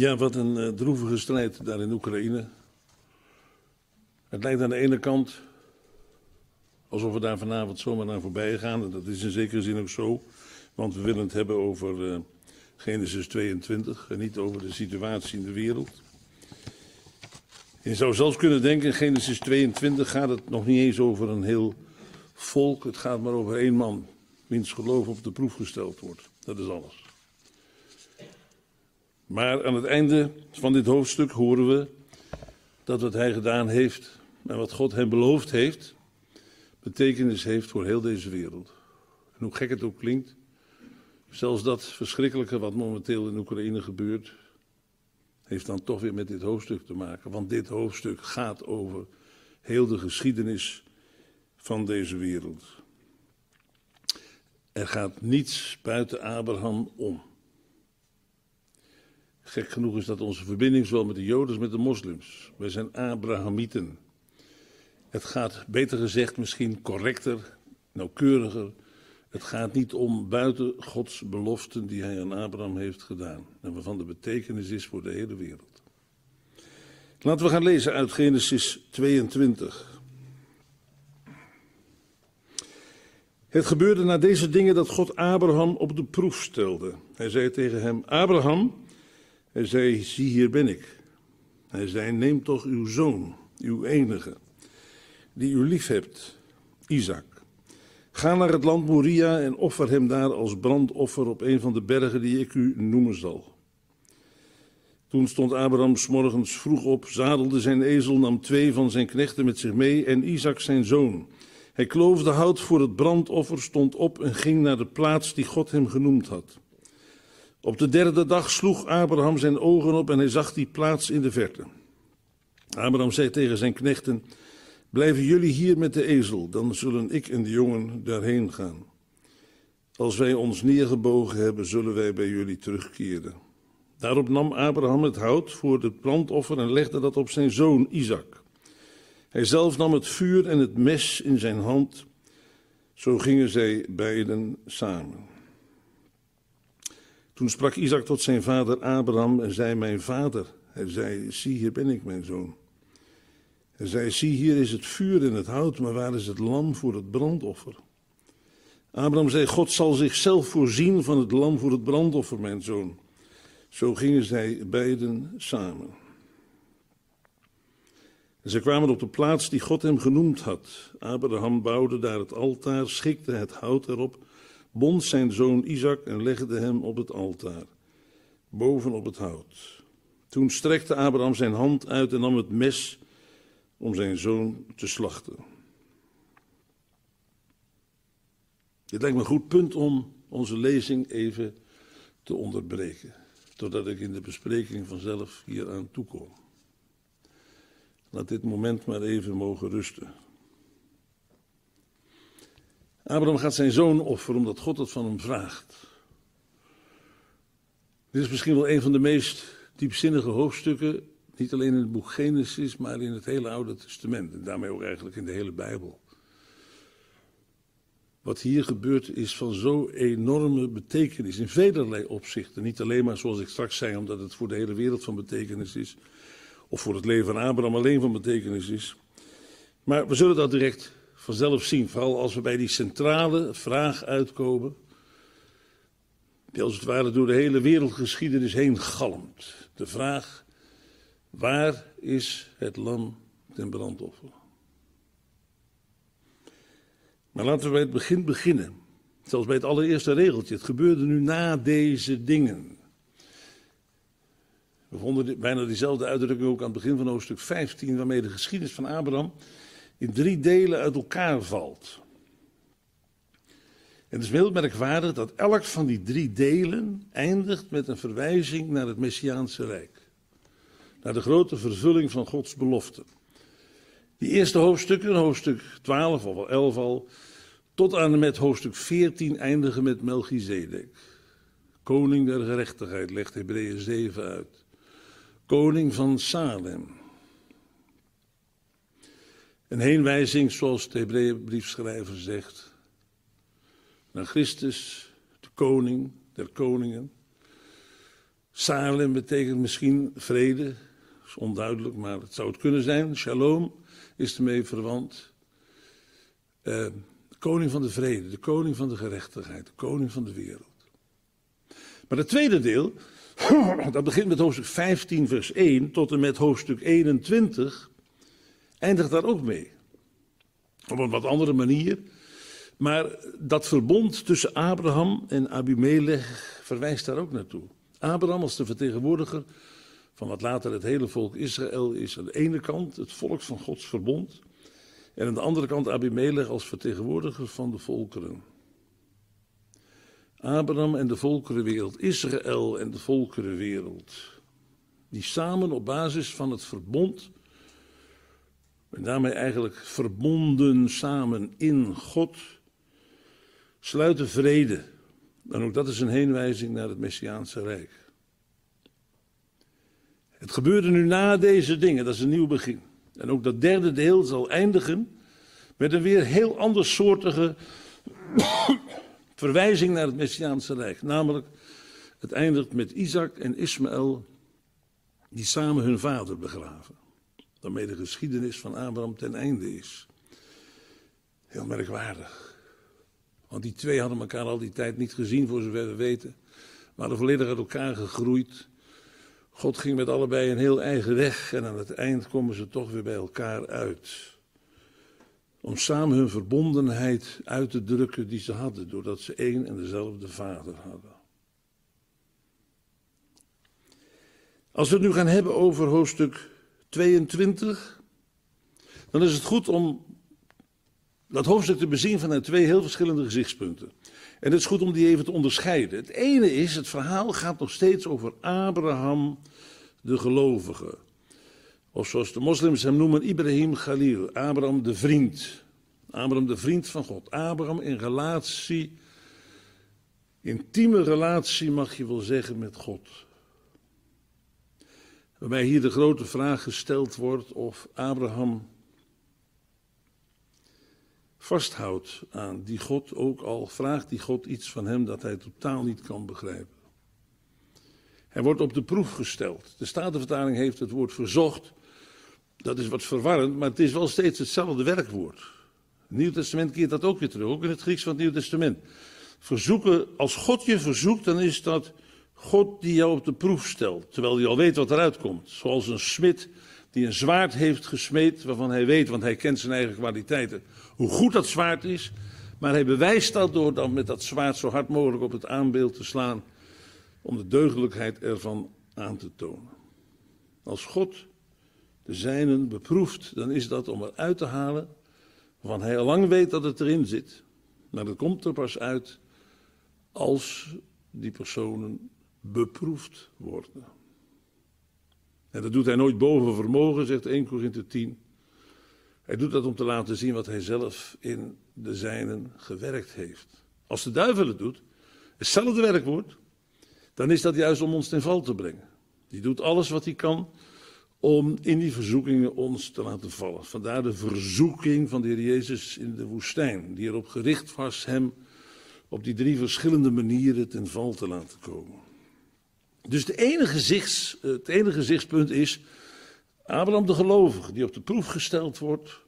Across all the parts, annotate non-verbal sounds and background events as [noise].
Ja, wat een uh, droevige strijd daar in Oekraïne. Het lijkt aan de ene kant alsof we daar vanavond zomaar naar voorbij gaan. En dat is in zekere zin ook zo. Want we willen het hebben over uh, Genesis 22 en niet over de situatie in de wereld. Je zou zelfs kunnen denken, in Genesis 22 gaat het nog niet eens over een heel volk. Het gaat maar over één man, wiens geloof op de proef gesteld wordt. Dat is alles. Maar aan het einde van dit hoofdstuk horen we dat wat hij gedaan heeft en wat God hem beloofd heeft, betekenis heeft voor heel deze wereld. En hoe gek het ook klinkt, zelfs dat verschrikkelijke wat momenteel in Oekraïne gebeurt, heeft dan toch weer met dit hoofdstuk te maken. Want dit hoofdstuk gaat over heel de geschiedenis van deze wereld. Er gaat niets buiten Abraham om. Gek genoeg is dat onze verbinding zowel met de Joden als met de moslims. Wij zijn Abrahamieten. Het gaat, beter gezegd, misschien correcter, nauwkeuriger. Het gaat niet om buiten Gods beloften die hij aan Abraham heeft gedaan. En waarvan de betekenis is voor de hele wereld. Laten we gaan lezen uit Genesis 22. Het gebeurde na deze dingen dat God Abraham op de proef stelde. Hij zei tegen hem: Abraham, hij zei: Zie, hier ben ik. Hij zei: Neem toch uw zoon, uw enige, die u lief hebt, Isaac. Ga naar het land Moria en offer hem daar als brandoffer op een van de bergen die ik u noemen zal. Toen stond Abraham s morgens vroeg op, zadelde zijn ezel, nam twee van zijn knechten met zich mee en Isaac zijn zoon. Hij kloofde hout voor het brandoffer, stond op en ging naar de plaats die God hem genoemd had. Op de derde dag sloeg Abraham zijn ogen op en hij zag die plaats in de verte. Abraham zei tegen zijn knechten: Blijven jullie hier met de ezel, dan zullen ik en de jongen daarheen gaan. Als wij ons neergebogen hebben, zullen wij bij jullie terugkeren. Daarop nam Abraham het hout voor het brandoffer en legde dat op zijn zoon Isaac. Hij zelf nam het vuur en het mes in zijn hand. Zo gingen zij beiden samen. Toen sprak Isaac tot zijn vader Abraham en zei: Mijn vader. Hij zei: Zie, hier ben ik, mijn zoon. Hij zei: Zie, hier is het vuur en het hout, maar waar is het lam voor het brandoffer? Abraham zei: God zal zichzelf voorzien van het lam voor het brandoffer, mijn zoon. Zo gingen zij beiden samen. En ze kwamen op de plaats die God hem genoemd had. Abraham bouwde daar het altaar, schikte het hout erop bond zijn zoon Isaac en legde hem op het altaar, bovenop het hout. Toen strekte Abraham zijn hand uit en nam het mes om zijn zoon te slachten. Dit lijkt me een goed punt om onze lezing even te onderbreken, totdat ik in de bespreking vanzelf hier aan toekom. Laat dit moment maar even mogen rusten. Abraham gaat zijn zoon offeren omdat God het van hem vraagt. Dit is misschien wel een van de meest diepzinnige hoofdstukken, niet alleen in het boek Genesis, maar in het hele Oude Testament en daarmee ook eigenlijk in de hele Bijbel. Wat hier gebeurt is van zo enorme betekenis in velerlei opzichten. Niet alleen maar zoals ik straks zei, omdat het voor de hele wereld van betekenis is, of voor het leven van Abraham alleen van betekenis is. Maar we zullen dat direct vanzelf zien. Vooral als we bij die centrale vraag uitkomen. Die als het ware door de hele wereldgeschiedenis heen galmt. De vraag: waar is het lam ten brandoffer? Maar laten we bij het begin beginnen. Zelfs bij het allereerste regeltje. Het gebeurde nu na deze dingen. We vonden bijna diezelfde uitdrukking ook aan het begin van hoofdstuk 15, waarmee de geschiedenis van Abraham in drie delen uit elkaar valt. En het is heel merkwaardig dat elk van die drie delen eindigt met een verwijzing naar het Messiaanse Rijk. Naar de grote vervulling van Gods belofte. Die eerste hoofdstukken, hoofdstuk 12 of 11 al, tot aan en met hoofdstuk 14 eindigen met Melchizedek. Koning der gerechtigheid, legt Hebreeën 7 uit. Koning van Salem. Een heenwijzing, zoals de Hebreeënbriefschrijver zegt, naar Christus, de koning der koningen. Salem betekent misschien vrede, dat is onduidelijk, maar het zou het kunnen zijn. Shalom is ermee verwant. De koning van de vrede, de koning van de gerechtigheid, de koning van de wereld. Maar het tweede deel, [clears throat] dat begint met hoofdstuk 15, vers 1 tot en met hoofdstuk 21, eindigt daar ook mee. Op een wat andere manier. Maar dat verbond tussen Abraham en Abimelech verwijst daar ook naartoe. Abraham als de vertegenwoordiger van wat later het hele volk Israël is aan de ene kant het volk van Gods verbond. En aan de andere kant Abimelech als vertegenwoordiger van de volkeren. Abraham en de volkerenwereld, Israël en de volkerenwereld. Die samen op basis van het verbond, en daarmee eigenlijk verbonden samen in God, sluiten vrede. En ook dat is een heenwijzing naar het Messiaanse Rijk. Het gebeurde nu na deze dingen, dat is een nieuw begin. En ook dat derde deel zal eindigen met een weer heel andersoortige [coughs] verwijzing naar het Messiaanse Rijk. Namelijk, het eindigt met Isaac en Ismaël, die samen hun vader begraven. Daarmee de geschiedenis van Abraham ten einde is. Heel merkwaardig. Want die twee hadden elkaar al die tijd niet gezien, voor zover we weten. Waren volledig uit elkaar gegroeid. God ging met allebei een heel eigen weg en aan het eind komen ze toch weer bij elkaar uit. Om samen hun verbondenheid uit te drukken die ze hadden, doordat ze één en dezelfde vader hadden. Als we het nu gaan hebben over hoofdstuk 22, dan is het goed om dat hoofdstuk te bezien vanuit twee heel verschillende gezichtspunten. En het is goed om die even te onderscheiden. Het ene is, het verhaal gaat nog steeds over Abraham, de gelovige. Of zoals de moslims hem noemen, Ibrahim Khalil, Abraham de vriend. Abraham de vriend van God. Abraham in relatie, intieme relatie mag je wel zeggen met God. Waarbij hier de grote vraag gesteld wordt of Abraham vasthoudt aan die God, ook al vraagt die God iets van hem dat hij totaal niet kan begrijpen. Hij wordt op de proef gesteld. De Statenvertaling heeft het woord verzocht. Dat is wat verwarrend, maar het is wel steeds hetzelfde werkwoord. Het Nieuw Testament keert dat ook weer terug, ook in het Grieks van het Nieuw Testament. Verzoeken, als God je verzoekt, dan is dat God die jou op de proef stelt, terwijl hij al weet wat eruit komt. Zoals een smid die een zwaard heeft gesmeed, waarvan hij weet, want hij kent zijn eigen kwaliteiten, hoe goed dat zwaard is. Maar hij bewijst dat door dan met dat zwaard zo hard mogelijk op het aanbeeld te slaan, om de deugdelijkheid ervan aan te tonen. Als God de zijnen beproeft, dan is dat om eruit te halen waarvan hij al lang weet dat het erin zit. Maar dat komt er pas uit als die personen beproefd worden. En dat doet hij nooit boven vermogen, zegt 1 Korinthe 10. Hij doet dat om te laten zien wat hij zelf in de zijnen gewerkt heeft. Als de duivel het doet, hetzelfde werkwoord, dan is dat juist om ons ten val te brengen. Die doet alles wat hij kan om in die verzoekingen ons te laten vallen. Vandaar de verzoeking van de Heer Jezus in de woestijn, die erop gericht was hem op die drie verschillende manieren ten val te laten komen. Dus de enige het enige gezichtspunt is Abraham de gelovige, die op de proef gesteld wordt.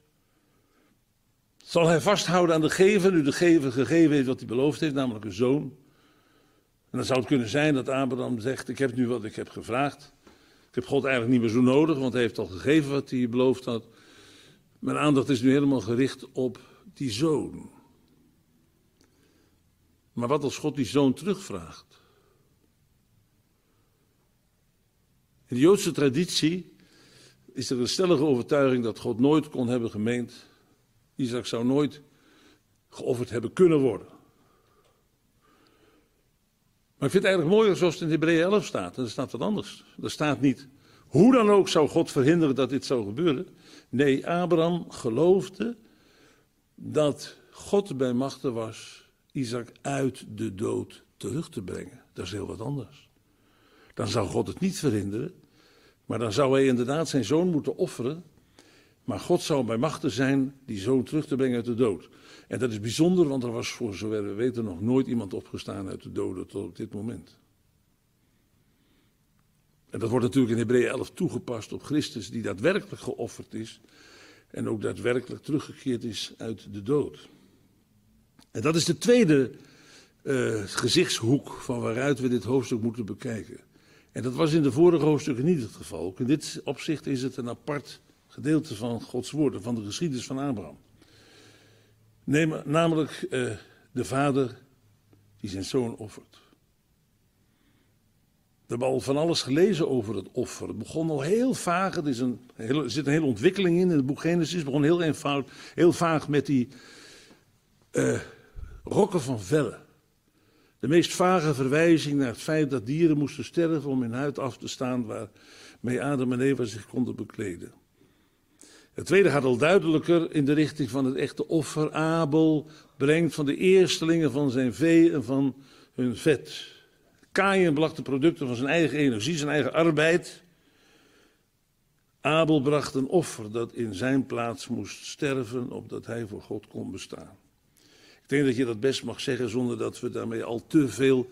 Zal hij vasthouden aan de gever, nu de gever gegeven heeft wat hij beloofd heeft, namelijk een zoon. En dan zou het kunnen zijn dat Abraham zegt, ik heb nu wat ik heb gevraagd. Ik heb God eigenlijk niet meer zo nodig, want hij heeft al gegeven wat hij beloofd had. Mijn aandacht is nu helemaal gericht op die zoon. Maar wat als God die zoon terugvraagt? In de Joodse traditie is er een stellige overtuiging dat God nooit kon hebben gemeend. Isaac zou nooit geofferd hebben kunnen worden. Maar ik vind het eigenlijk mooier zoals het in Hebreeën 11 staat. En er staat wat anders. Er staat niet, hoe dan ook zou God verhinderen dat dit zou gebeuren. Nee, Abraham geloofde dat God bij machten was Isaac uit de dood terug te brengen. Dat is heel wat anders. Dan zou God het niet verhinderen, maar dan zou hij inderdaad zijn zoon moeten offeren. Maar God zou bij machten zijn die zoon terug te brengen uit de dood. En dat is bijzonder, want er was voor zover we weten nog nooit iemand opgestaan uit de doden tot op dit moment. En dat wordt natuurlijk in Hebreeën 11 toegepast op Christus, die daadwerkelijk geofferd is en ook daadwerkelijk teruggekeerd is uit de dood. En dat is de tweede uh, gezichtshoek van waaruit we dit hoofdstuk moeten bekijken. En dat was in de vorige hoofdstukken niet het geval. Ook in dit opzicht is het een apart gedeelte van Gods woorden, van de geschiedenis van Abraham. Neem, namelijk uh, de vader die zijn zoon offert. We hebben al van alles gelezen over het offer. Het begon al heel vaag. Er, zit een hele ontwikkeling in. In het boek Genesis het begon heel eenvoudig, heel vaag met die uh, rokken van vellen. De meest vage verwijzing naar het feit dat dieren moesten sterven om hun huid af te staan waarmee Adam en Eva zich konden bekleden. Het tweede gaat al duidelijker in de richting van het echte offer. Abel brengt van de eerstelingen van zijn vee en van hun vet. Kain bracht de producten van zijn eigen energie, zijn eigen arbeid. Abel bracht een offer dat in zijn plaats moest sterven, opdat hij voor God kon bestaan. Denk dat je dat best mag zeggen zonder dat we daarmee al te veel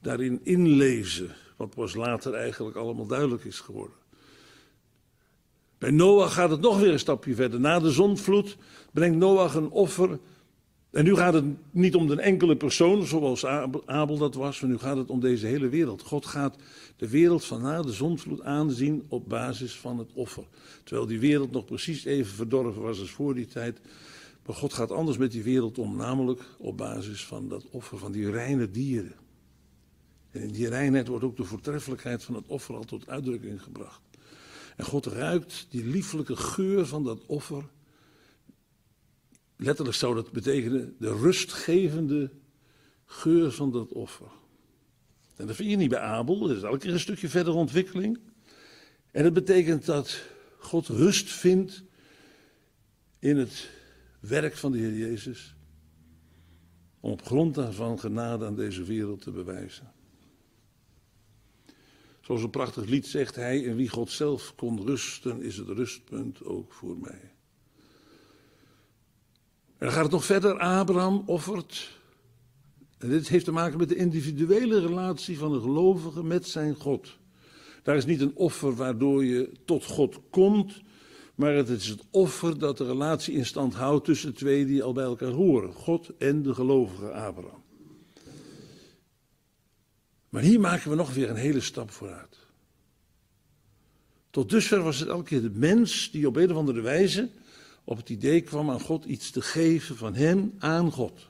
daarin inlezen, wat pas later eigenlijk allemaal duidelijk is geworden. Bij Noach gaat het nog weer een stapje verder. Na de zondvloed brengt Noach een offer en nu gaat het niet om een enkele persoon, zoals Abel dat was, maar nu gaat het om deze hele wereld. God gaat de wereld van na de zondvloed aanzien op basis van het offer. Terwijl die wereld nog precies even verdorven was als voor die tijd. Maar God gaat anders met die wereld om, namelijk op basis van dat offer, van die reine dieren. En in die reinheid wordt ook de voortreffelijkheid van het offer al tot uitdrukking gebracht. En God ruikt die lieflijke geur van dat offer Letterlijk zou dat betekenen de rustgevende geur van dat offer. En dat vind je niet bij Abel, dat is elke keer een stukje verdere ontwikkeling. En dat betekent dat God rust vindt in het werk van de Heer Jezus. Om op grond daarvan genade aan deze wereld te bewijzen. Zoals een prachtig lied zegt, hij in wie God zelf kon rusten, is het rustpunt ook voor mij. En dan gaat het nog verder. Abraham offert. En dit heeft te maken met de individuele relatie van de gelovige met zijn God. Daar is niet een offer waardoor je tot God komt, maar het is het offer dat de relatie in stand houdt tussen twee die al bij elkaar horen: God en de gelovige Abraham. Maar hier maken we nog weer een hele stap vooruit. Tot dusver was het elke keer de mens die op een of andere wijze op het idee kwam aan God iets te geven van Hem aan God.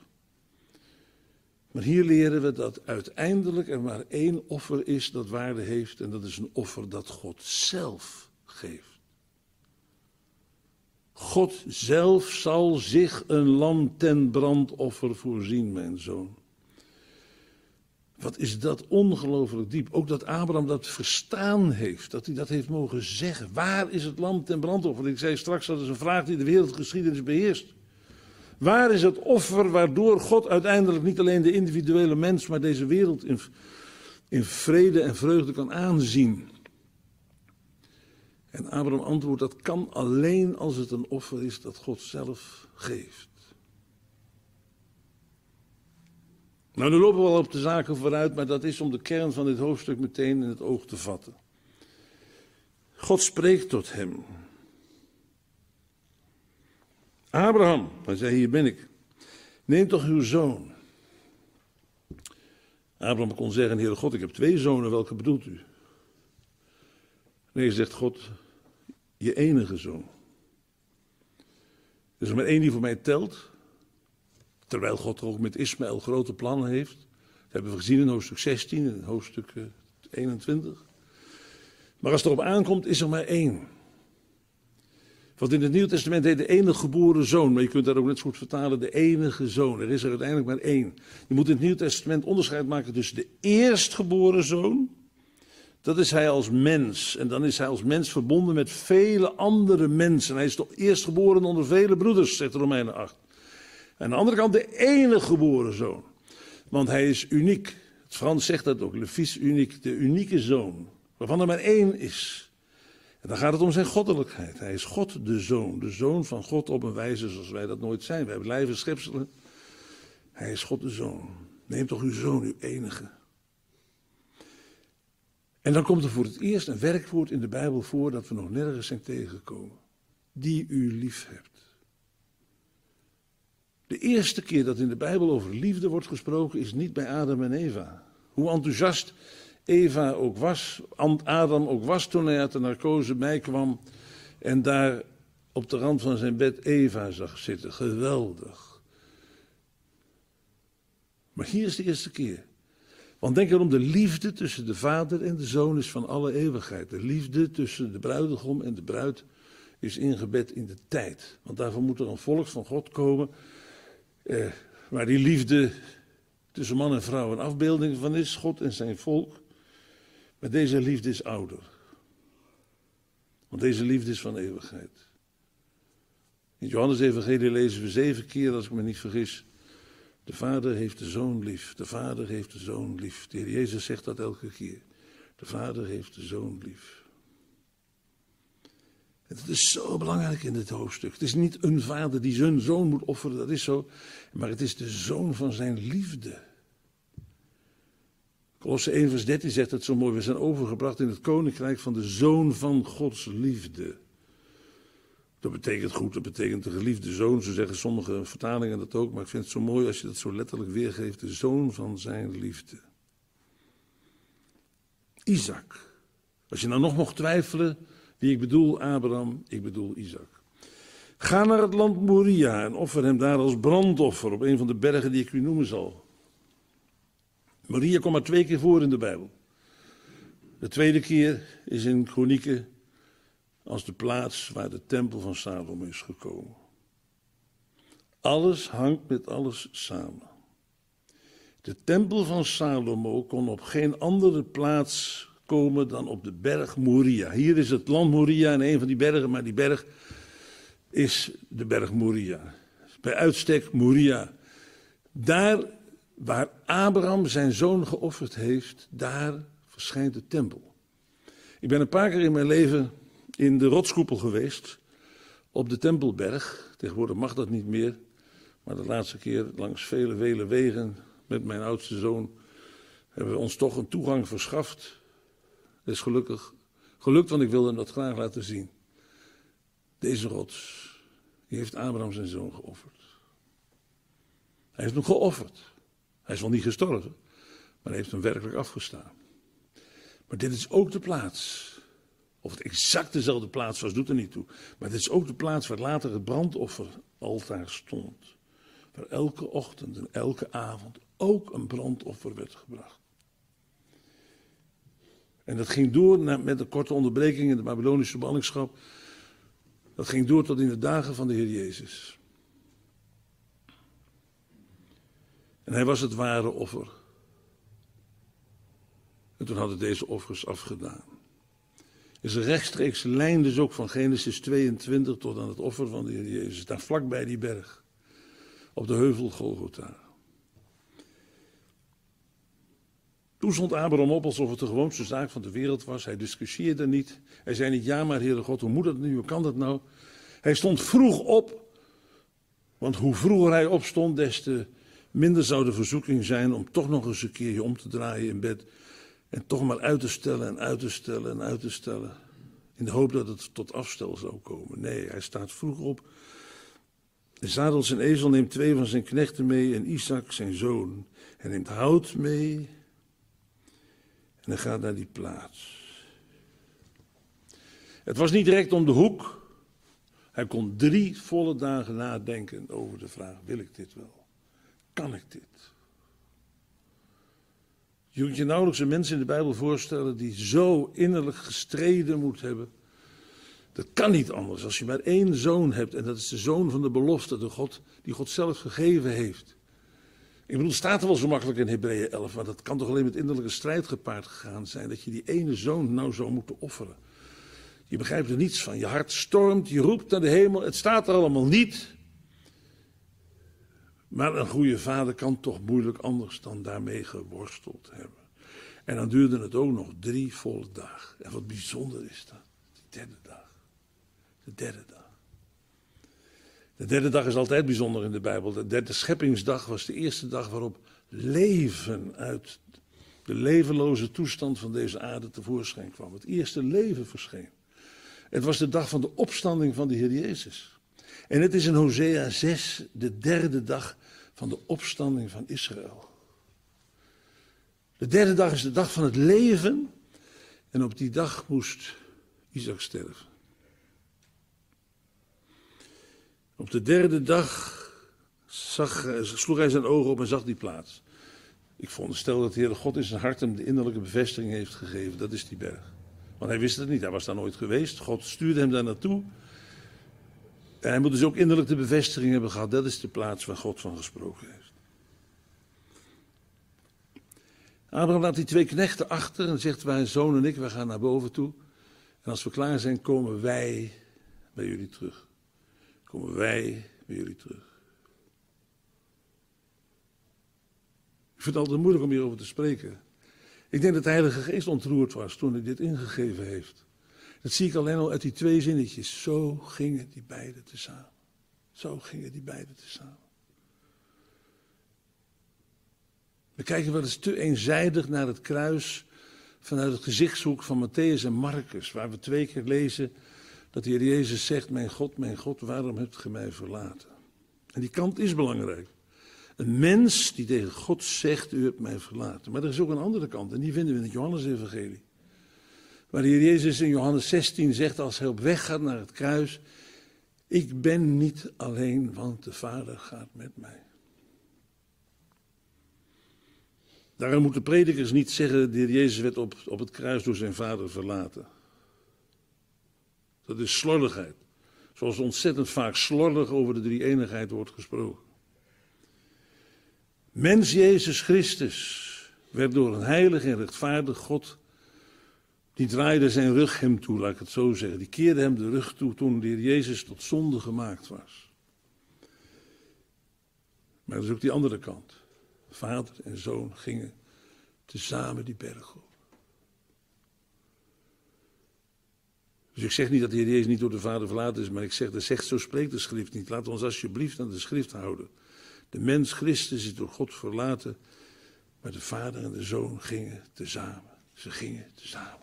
Maar hier leren we dat uiteindelijk er maar één offer is dat waarde heeft en dat is een offer dat God zelf geeft. God zelf zal zich een lam ten brandoffer voorzien, mijn zoon. Wat is dat ongelooflijk diep. Ook dat Abraham dat verstaan heeft, dat hij dat heeft mogen zeggen. Waar is het lam ten brandoffer? Ik zei straks, dat is een vraag die de wereldgeschiedenis beheerst. Waar is het offer waardoor God uiteindelijk niet alleen de individuele mens, maar deze wereld in, in vrede en vreugde kan aanzien? En Abraham antwoordt, dat kan alleen als het een offer is dat God zelf geeft. Nou, nu lopen we al op de zaken vooruit, maar dat is om de kern van dit hoofdstuk meteen in het oog te vatten. God spreekt tot hem. Abraham, hij zei: Hier ben ik. Neem toch uw zoon. Abraham kon zeggen: Heere God, ik heb twee zonen, welke bedoelt u? Nee, zegt God: Je enige zoon. Er is maar één die voor mij telt. Terwijl God ook met Ismaël grote plannen heeft. Dat hebben we gezien in hoofdstuk 16 en hoofdstuk 21. Eh, maar als het erop aankomt, is er maar één. Want in het Nieuw Testament heet de enige geboren zoon, maar je kunt daar ook net zo goed vertalen, de enige zoon. Er is er uiteindelijk maar één. Je moet in het Nieuw Testament onderscheid maken tussen de eerstgeboren zoon, dat is hij als mens. En dan is hij als mens verbonden met vele andere mensen. Hij is toch eerstgeboren onder vele broeders, zegt Romeinen 8. Aan de andere kant de enige geboren zoon. Want hij is uniek. Het Frans zegt dat ook, le fils uniek, de unieke zoon. Waarvan er maar één is. En dan gaat het om zijn goddelijkheid. Hij is God de zoon. De zoon van God op een wijze zoals wij dat nooit zijn. Wij blijven schepselen. Hij is God de zoon. Neem toch uw zoon, uw enige. En dan komt er voor het eerst een werkwoord in de Bijbel voor dat we nog nergens zijn tegengekomen. Die u lief hebt. De eerste keer dat in de Bijbel over liefde wordt gesproken is niet bij Adam en Eva. Hoe enthousiast Eva ook was, Adam ook was toen hij uit de narcose bijkwam en daar op de rand van zijn bed Eva zag zitten. Geweldig. Maar hier is de eerste keer. Want denk erom, de liefde tussen de vader en de zoon is van alle eeuwigheid. De liefde tussen de bruidegom en de bruid is ingebed in de tijd. Want daarvoor moet er een volk van God komen. Eh, waar die liefde tussen man en vrouw een afbeelding van is, God en zijn volk. Maar deze liefde is ouder. Want deze liefde is van eeuwigheid. In Johannes Evangelie lezen we zeven keer, als ik me niet vergis. De vader heeft de zoon lief. De vader heeft de zoon lief. De heer Jezus zegt dat elke keer. De vader heeft de zoon lief. Het is zo belangrijk in dit hoofdstuk. Het is niet een vader die zijn zoon moet offeren, dat is zo. Maar het is de zoon van zijn liefde. Colosse 1 vers 13 zegt het zo mooi. We zijn overgebracht in het koninkrijk van de zoon van Gods liefde. Dat betekent goed, dat betekent de geliefde zoon. Zo zeggen sommige vertalingen dat ook. Maar ik vind het zo mooi als je dat zo letterlijk weergeeft. De zoon van zijn liefde. Isaac. Als je nou nog mocht twijfelen wie ik bedoel, Abraham, ik bedoel Isaac. Ga naar het land Moria en offer hem daar als brandoffer op een van de bergen die ik u noemen zal. Moria komt maar twee keer voor in de Bijbel. De tweede keer is in Chronieken als de plaats waar de tempel van Salomo is gekomen. Alles hangt met alles samen. De tempel van Salomo kon op geen andere plaats komen dan op de berg Moria. Hier is het land Moria en een van die bergen, maar die berg is de berg Moria. Bij uitstek Moria. Daar waar Abraham zijn zoon geofferd heeft, daar verschijnt de tempel. Ik ben een paar keer in mijn leven in de rotskoepel geweest, op de Tempelberg. Tegenwoordig mag dat niet meer, maar de laatste keer langs vele, vele wegen met mijn oudste zoon hebben we ons toch een toegang verschaft. Dat is gelukkig gelukt, want ik wilde dat graag laten zien. Deze rots, die heeft Abraham zijn zoon geofferd. Hij heeft hem geofferd. Hij is wel niet gestorven, maar hij heeft hem werkelijk afgestaan. Maar dit is ook de plaats of het exact dezelfde plaats was, doet er niet toe. Maar dit is ook de plaats waar later het brandofferaltaar stond. Waar elke ochtend en elke avond ook een brandoffer werd gebracht. En dat ging door met een korte onderbreking in de Babylonische ballingschap. Dat ging door tot in de dagen van de Heer Jezus. En hij was het ware offer. En toen hadden deze offers afgedaan is een rechtstreeks lijn dus ook van Genesis 22 tot aan het offer van de Heer Jezus. Daar vlakbij die berg. Op de heuvel Golgotha. Toen stond Abraham op alsof het de gewoonste zaak van de wereld was. Hij discussieerde niet. Hij zei niet, ja maar Heere God, hoe moet dat nu, hoe kan dat nou? Hij stond vroeg op. Want hoe vroeger hij opstond, des te minder zou de verzoeking zijn om toch nog eens een keer om te draaien in bed en toch maar uit te stellen en uit te stellen en uit te stellen. In de hoop dat het tot afstel zou komen. Nee, hij staat vroeg op. De zadel zijn ezel neemt twee van zijn knechten mee en Isaac zijn zoon. Hij neemt hout mee en hij gaat naar die plaats. Het was niet direct om de hoek. Hij kon drie volle dagen nadenken over de vraag: wil ik dit wel? Kan ik dit? Je kunt je nauwelijks een mens in de Bijbel voorstellen die zo innerlijk gestreden moet hebben. Dat kan niet anders. Als je maar één zoon hebt, en dat is de zoon van de belofte, de God, die God zelf gegeven heeft. Ik bedoel, het staat er wel zo makkelijk in Hebreeën 11, maar dat kan toch alleen met innerlijke strijd gepaard gegaan zijn, dat je die ene zoon nou zou moeten offeren. Je begrijpt er niets van. Je hart stormt, je roept naar de hemel. Het staat er allemaal niet. Maar een goede vader kan toch moeilijk anders dan daarmee geworsteld hebben. En dan duurde het ook nog drie volle dagen. En wat bijzonder is dat? De derde dag. De derde dag. De derde dag is altijd bijzonder in de Bijbel. De derde scheppingsdag was de eerste dag waarop leven uit de levenloze toestand van deze aarde tevoorschijn kwam. Het eerste leven verscheen. Het was de dag van de opstanding van de Heer Jezus. En het is in Hosea 6 de derde dag van de opstanding van Israël. De derde dag is de dag van het leven. En op die dag moest Isaac sterven. Op de derde dag zag, sloeg hij zijn ogen op en zag die plaats. Ik veronderstel dat de Heere God in zijn hart hem de innerlijke bevestiging heeft gegeven. Dat is die berg. Want hij wist het niet, hij was daar nooit geweest. God stuurde hem daar naartoe. Hij moet dus ook innerlijk de bevestiging hebben gehad. Dat is de plaats waar God van gesproken heeft. Abraham laat die twee knechten achter en zegt: Mijn zoon en ik, wij gaan naar boven toe. En als we klaar zijn, komen wij bij jullie terug. Komen wij bij jullie terug. Ik vind het altijd moeilijk om hierover te spreken. Ik denk dat de Heilige Geest ontroerd was toen hij dit ingegeven heeft. Dat zie ik alleen al uit die twee zinnetjes. Zo gingen die beiden tezamen. Zo gingen die beiden tezamen. We kijken wel eens te eenzijdig naar het kruis vanuit het gezichtshoek van Matthäus en Marcus, waar we twee keer lezen dat de Heer Jezus zegt: Mijn God, mijn God, waarom hebt ge mij verlaten? En die kant is belangrijk. Een mens die tegen God zegt, u hebt mij verlaten. Maar er is ook een andere kant en die vinden we in het Johannes-evangelie. Waar de Heer Jezus in Johannes 16 zegt, als hij op weg gaat naar het kruis, ik ben niet alleen, want de Vader gaat met mij. Daarom moeten predikers niet zeggen, de Heer Jezus werd op, op het kruis door zijn Vader verlaten. Dat is slordigheid. Zoals ontzettend vaak slordig over de drie eenigheid wordt gesproken. Mens Jezus Christus werd door een heilig en rechtvaardig God, die draaide zijn rug hem toe, laat ik het zo zeggen. Die keerde hem de rug toe toen de Heer Jezus tot zonde gemaakt was. Maar er is ook die andere kant. Vader en zoon gingen tezamen die berg op. Dus ik zeg niet dat de Heer Jezus niet door de Vader verlaten is, maar ik zeg, dat zegt, zo spreekt de schrift niet. Laat ons alsjeblieft aan de schrift houden. De mens Christus is door God verlaten, maar de vader en de zoon gingen tezamen. Ze gingen tezamen.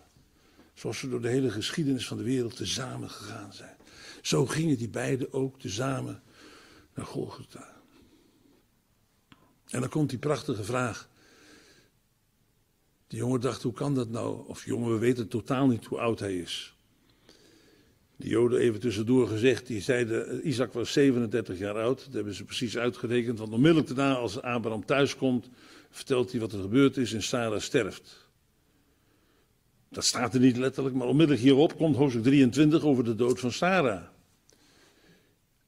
Zoals ze door de hele geschiedenis van de wereld tezamen gegaan zijn. Zo gingen die beiden ook tezamen naar Golgotha. En dan komt die prachtige vraag. Die jongen dacht, hoe kan dat nou? Of jongen, we weten totaal niet hoe oud hij is. De Joden even tussendoor gezegd, die zeiden, Isaac was 37 jaar oud. Dat hebben ze precies uitgerekend, want onmiddellijk daarna als Abraham thuiskomt, vertelt hij wat er gebeurd is en Sarah sterft. Dat staat er niet letterlijk, maar onmiddellijk hierop komt hoofdstuk 23 over de dood van Sarah.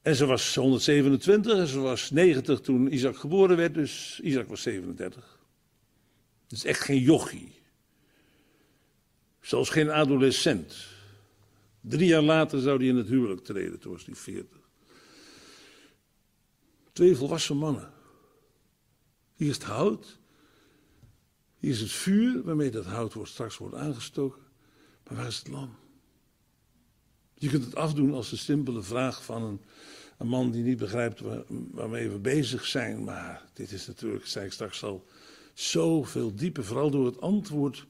En ze was 127 en ze was 90 toen Isaac geboren werd, dus Isaac was 37. Het is echt geen jochie. Zelfs geen adolescent. Drie jaar later zou hij in het huwelijk treden, toen was hij 40. Twee volwassen mannen. Hier is het hout. Hier is het vuur waarmee dat hout wordt, straks wordt aangestoken. Maar waar is het lam? Je kunt het afdoen als de simpele vraag van een, een man die niet begrijpt waar, waarmee we bezig zijn. Maar dit is natuurlijk, zei ik straks al, zoveel dieper. Vooral door het antwoord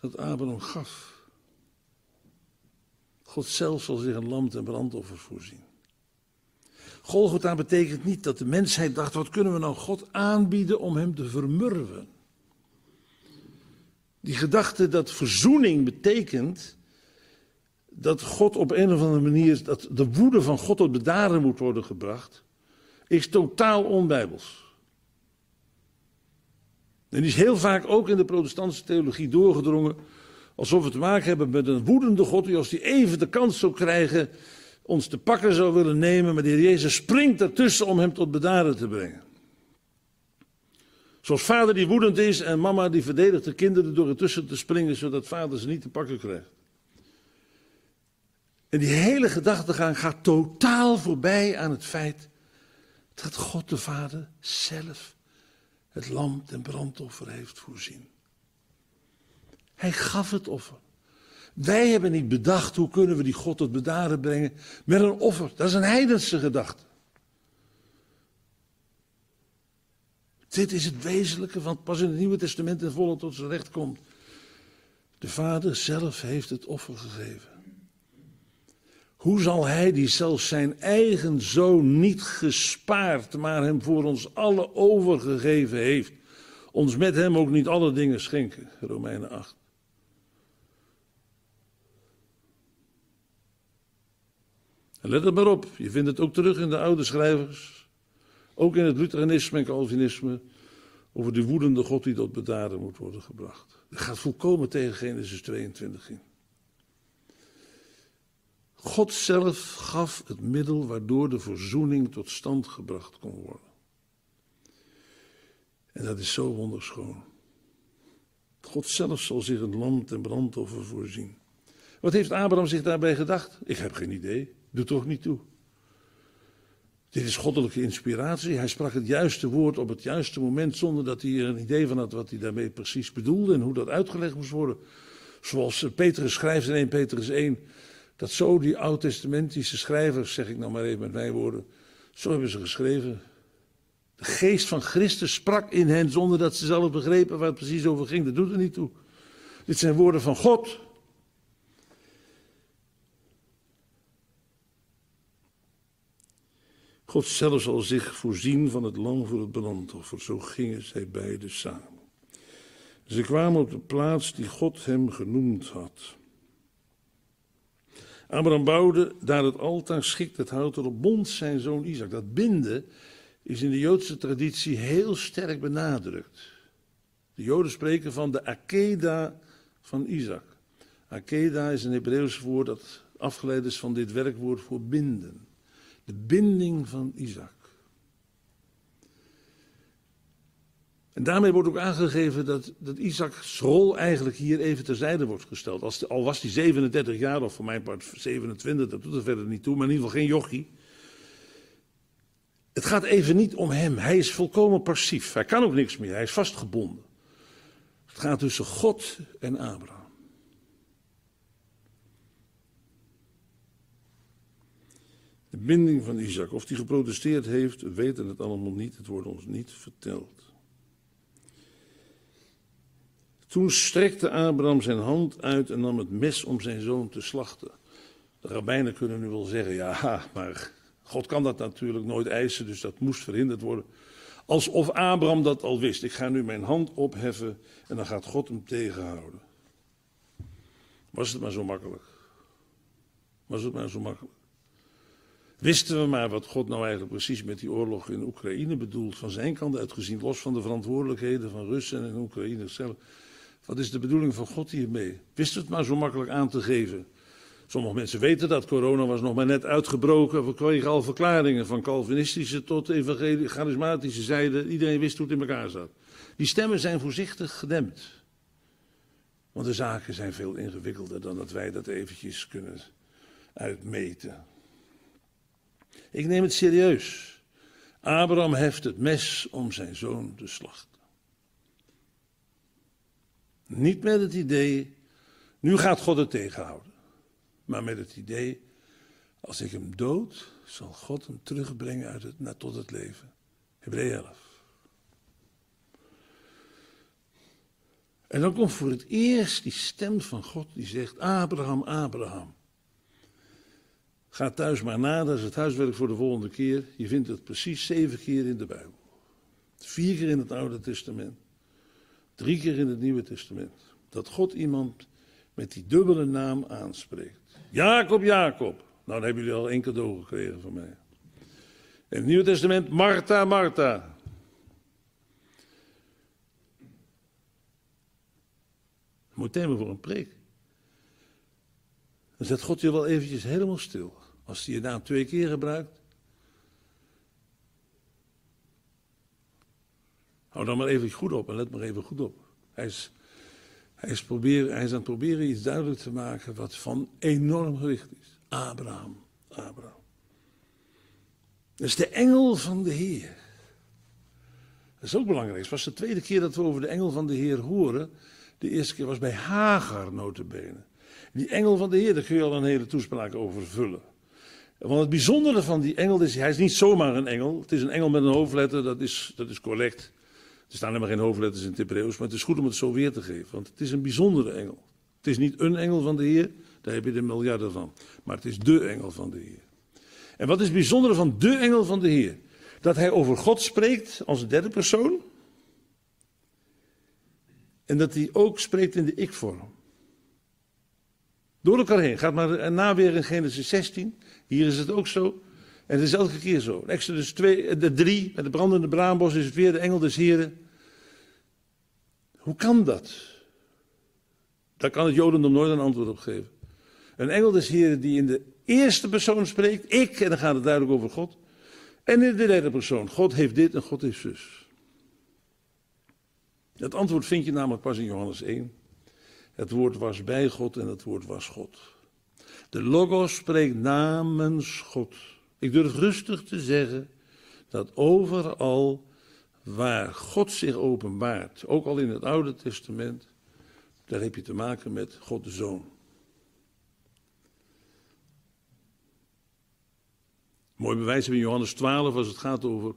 dat Abraham gaf. God zelf zal zich een lam en brandoffers voorzien. Golgotha betekent niet dat de mensheid dacht: wat kunnen we nou God aanbieden om hem te vermurwen? Die gedachte dat verzoening betekent dat God op een of andere manier, dat de woede van God tot bedaren moet worden gebracht, is totaal onbijbels. En is heel vaak ook in de protestantse theologie doorgedrongen Alsof we te maken hebben met een woedende God die als hij even de kans zou krijgen ons te pakken zou willen nemen, maar de Heer Jezus springt ertussen om hem tot bedaren te brengen. Zoals vader die woedend is en mama die verdedigt de kinderen door ertussen te springen, zodat vader ze niet te pakken krijgt. En die hele gedachtegang gaat totaal voorbij aan het feit dat God de Vader zelf het lam ten brandoffer heeft voorzien. Hij gaf het offer. Wij hebben niet bedacht hoe kunnen we die God tot bedaren brengen met een offer. Dat is een heidense gedachte. Dit is het wezenlijke wat pas in het Nieuwe Testament in volle tot zijn recht komt. De Vader zelf heeft het offer gegeven. Hoe zal hij, die zelfs zijn eigen zoon niet gespaard, maar hem voor ons alle overgegeven heeft, ons met hem ook niet alle dingen schenken? Romeinen 8. En let er maar op, je vindt het ook terug in de oude schrijvers, ook in het Lutheranisme en Calvinisme, over de woedende God die tot bedaren moet worden gebracht. Dat gaat volkomen tegen Genesis 22 in. God zelf gaf het middel waardoor de verzoening tot stand gebracht kon worden. En dat is zo wonderschoon. God zelf zal zich een lam ten brandoffer voorzien. Wat heeft Abraham zich daarbij gedacht? Ik heb geen idee. Doe toch niet toe. Dit is goddelijke inspiratie. Hij sprak het juiste woord op het juiste moment zonder dat hij er een idee van had wat hij daarmee precies bedoelde en hoe dat uitgelegd moest worden. Zoals Petrus schrijft in 1 Petrus 1, dat zo die oud-testamentische schrijvers, zeg ik nou maar even met mijn woorden, zo hebben ze geschreven. De geest van Christus sprak in hen zonder dat ze zelf begrepen waar het precies over ging. Dat doet er niet toe. Dit zijn woorden van God. God zelf zal zich voorzien van het lam voor het brandoffer. Zo gingen zij beiden samen. Ze kwamen op de plaats die God hem genoemd had. Abraham bouwde daar het altaar, schikt het hout erop, bond zijn zoon Isaac. Dat binden is in de Joodse traditie heel sterk benadrukt. De Joden spreken van de Akeda van Isaac. Akeda is een Hebreeuws woord dat afgeleid is van dit werkwoord voor binden. De binding van Isaac. En daarmee wordt ook aangegeven dat, dat Isaac's rol eigenlijk hier even terzijde wordt gesteld. Als, al was hij 37 jaar, of voor mijn part 27, dat doet er verder niet toe, maar in ieder geval geen jochie. Het gaat even niet om hem. Hij is volkomen passief. Hij kan ook niks meer. Hij is vastgebonden. Het gaat tussen God en Abraham. De binding van Isaac. Of hij geprotesteerd heeft, we weten het allemaal niet. Het wordt ons niet verteld. Toen strekte Abraham zijn hand uit en nam het mes om zijn zoon te slachten. De rabbijnen kunnen nu wel zeggen, ja, maar God kan dat natuurlijk nooit eisen, dus dat moest verhinderd worden. Alsof Abraham dat al wist. Ik ga nu mijn hand opheffen en dan gaat God hem tegenhouden. Was het maar zo makkelijk. Was het maar zo makkelijk. Wisten we maar wat God nou eigenlijk precies met die oorlog in Oekraïne bedoelt, van zijn kant uitgezien, los van de verantwoordelijkheden van Russen en Oekraïne zelf. Wat is de bedoeling van God hiermee? Wist het maar zo makkelijk aan te geven. Sommige mensen weten dat corona was nog maar net uitgebroken. We kregen al verklaringen van Calvinistische tot charismatische zijde. Iedereen wist hoe het in elkaar zat. Die stemmen zijn voorzichtig gedempt. Want de zaken zijn veel ingewikkelder dan dat wij dat eventjes kunnen uitmeten. Ik neem het serieus. Abraham heft het mes om zijn zoon te slachten. Niet met het idee, nu gaat God het tegenhouden. Maar met het idee, als ik hem dood, zal God hem terugbrengen uit het, naar, tot het leven. Hebreeën 11. En dan komt voor het eerst die stem van God die zegt, Abraham, Abraham. Ga thuis maar na, dat is het huiswerk voor de volgende keer. Je vindt het precies zeven keer in de Bijbel. Vier keer in het Oude Testament. Drie keer in het Nieuwe Testament. Dat God iemand met die dubbele naam aanspreekt. Jacob, Jacob. Nou, dan hebben jullie al één cadeau gekregen van mij. In het Nieuwe Testament, Martha, Martha. Moet thema voor een preek. Dan zet God je wel eventjes helemaal stil. Als hij je naam twee keer gebruikt. Hou dan maar even goed op en let maar even goed op. Hij is, hij is, proberen, hij is aan het proberen iets duidelijk te maken wat van enorm gewicht is. Abraham, Abraham. Dat is de engel van de Heer. Dat is ook belangrijk. Het was de tweede keer dat we over de engel van de Heer horen. De eerste keer was bij Hagar, notabene. Die engel van de Heer, daar kun je al een hele toespraak over vullen. Want het bijzondere van die engel is, hij is niet zomaar een engel. Het is een engel met een hoofdletter, dat is, dat is correct. Er staan helemaal geen hoofdletters in het maar het is goed om het zo weer te geven. Want het is een bijzondere engel. Het is niet een engel van de Heer, daar heb je er miljarden van. Maar het is de engel van de Heer. En wat is het bijzondere van de engel van de Heer? Dat hij over God spreekt als derde persoon. En dat hij ook spreekt in de ik-vorm. Door elkaar heen. Gaat maar na weer in Genesis 16. Hier is het ook zo. En het is elke keer zo. In Exodus 2, eh, de 3, met de brandende braambos is het weer de engel des Heren. Hoe kan dat? Daar kan het Jodendom nooit een antwoord op geven. Een engel des Heren die in de eerste persoon spreekt, ik, en dan gaat het duidelijk over God. En in de derde persoon, God heeft dit en God heeft zus. Het antwoord vind je namelijk pas in Johannes 1. Het woord was bij God en het woord was God. De Logos spreekt namens God. Ik durf rustig te zeggen dat overal waar God zich openbaart, ook al in het Oude Testament, daar heb je te maken met God de Zoon. Mooi bewijs in Johannes 12 als het gaat over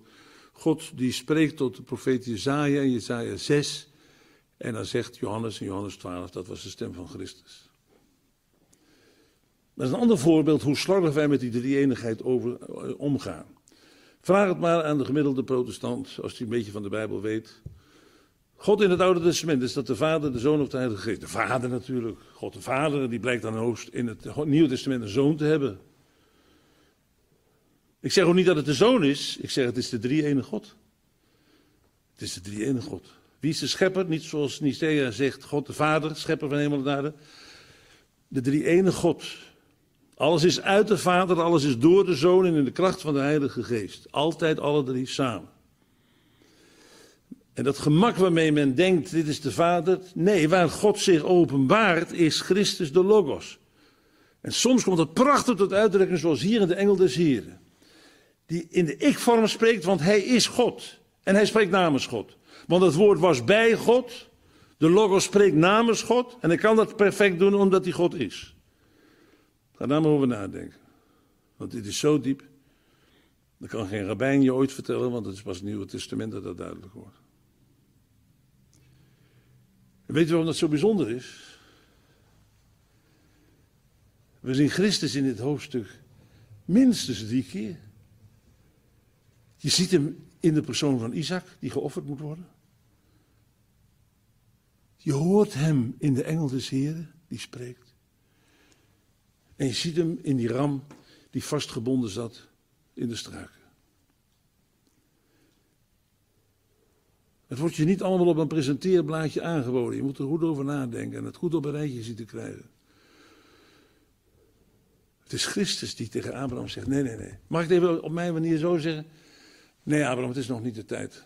God die spreekt tot de profeet Jezaja in Jezaja 6. En dan zegt Johannes in Johannes 12, dat was de stem van Christus. Dat is een ander voorbeeld hoe slordig wij met die drie-eenigheid over, eh, omgaan. Vraag het maar aan de gemiddelde protestant, als hij een beetje van de Bijbel weet. God in het Oude Testament, is dat de Vader, de Zoon of de Heilige Geest? De Vader natuurlijk. God de Vader, die blijkt dan hoogst in het Nieuwe Testament een zoon te hebben. Ik zeg ook niet dat het de zoon is, ik zeg het is de drie-ene God. Het is de drie-ene God. Wie is de schepper? Niet zoals Nicea zegt, God de Vader, schepper van hemel en aarde. De drie-ene God. Alles is uit de Vader, alles is door de Zoon en in de kracht van de Heilige Geest. Altijd alle drie samen. En dat gemak waarmee men denkt, dit is de Vader. Nee, waar God zich openbaart, is Christus de Logos. En soms komt het prachtig tot uitdrukking, zoals hier in de Engel des Heren die in de ik-vorm spreekt, want hij is God. En hij spreekt namens God. Want het woord was bij God. De Logos spreekt namens God. En hij kan dat perfect doen omdat hij God is. Ga daar maar over nadenken. Want dit is zo diep. Dat kan geen rabbijn je ooit vertellen, want het is pas het Nieuwe Testament dat dat duidelijk wordt. Weet je waarom dat zo bijzonder is? We zien Christus in dit hoofdstuk minstens drie keer. Je ziet hem in de persoon van Isaac, die geofferd moet worden. Je hoort hem in de engel des Heren, die spreekt. En je ziet hem in die ram die vastgebonden zat in de struiken. Het wordt je niet allemaal op een presenteerblaadje aangeboden. Je moet er goed over nadenken en het goed op een rijtje zien te krijgen. Het is Christus die tegen Abraham zegt: Nee, nee, nee. Mag ik het even op mijn manier zo zeggen? Nee, Abraham, het is nog niet de tijd.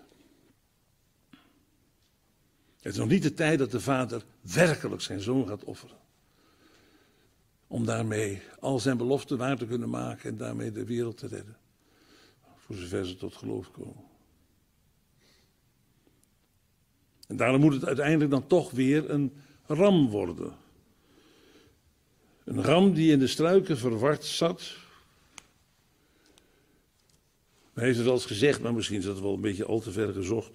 Het is nog niet de tijd dat de vader werkelijk zijn zoon gaat offeren. Om daarmee al zijn beloften waar te kunnen maken en daarmee de wereld te redden. Voor zover ze tot geloof komen. En daarom moet het uiteindelijk dan toch weer een ram worden. Een ram die in de struiken verward zat, hij heeft het wel eens gezegd, maar misschien is dat wel een beetje al te ver gezocht.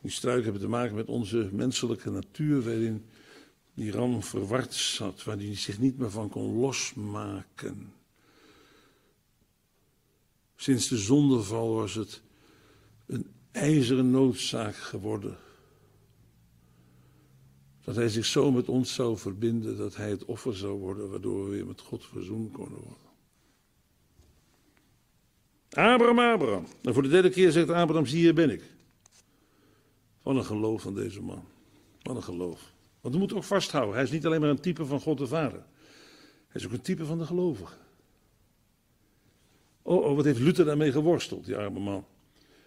Die struiken hebben te maken met onze menselijke natuur, waarin die ram verward zat, waar hij zich niet meer van kon losmaken. Sinds de zondeval was het een ijzeren noodzaak geworden. Dat hij zich zo met ons zou verbinden dat hij het offer zou worden, waardoor we weer met God verzoend konden worden. Abraham, Abraham. En voor de derde keer zegt Abraham, zie hier ben ik. Wat een geloof van deze man. Wat een geloof. Want we moeten ook vasthouden, hij is niet alleen maar een type van God de Vader. Hij is ook een type van de gelovige. Oh, oh, wat heeft Luther daarmee geworsteld, die arme man.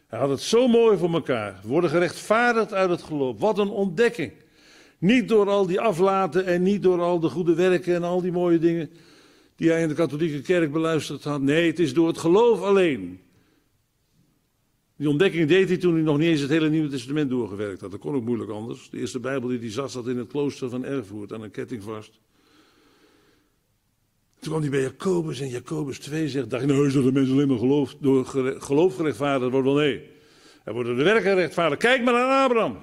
Hij had het zo mooi voor elkaar. Worden gerechtvaardigd uit het geloof. Wat een ontdekking. Niet door al die aflaten en niet door al de goede werken en al die mooie dingen die hij in de katholieke kerk beluisterd had. Nee, het is door het geloof alleen. Die ontdekking deed hij toen hij nog niet eens het hele Nieuwe Testament doorgewerkt had. Dat kon ook moeilijk anders. De eerste Bijbel die hij zat, zat in het klooster van Erfurt aan een ketting vast. Toen kwam hij bij Jacobus en Jacobus 2 zegt, dacht nou is dat de mensen alleen maar geloof, door geloof gerechtvaardigd worden? Wel nee, Hij wordt door de werken rechtvaardig. Kijk maar naar Abraham. Daar